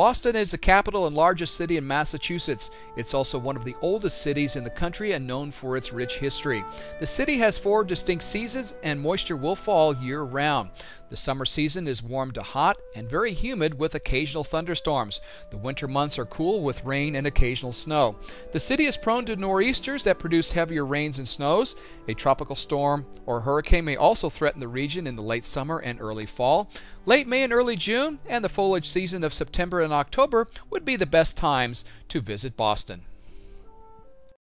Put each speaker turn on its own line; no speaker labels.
Boston is the capital and largest city in Massachusetts. It's also one of the oldest cities in the country and known for its rich history. The city has four distinct seasons, and moisture will fall year round. The summer season is warm to hot and very humid with occasional thunderstorms. The winter months are cool with rain and occasional snow. The city is prone to nor'easters that produce heavier rains and snows. A tropical storm or hurricane may also threaten the region in the late summer and early fall. Late May and early June and the foliage season of September and October would be the best times to visit Boston.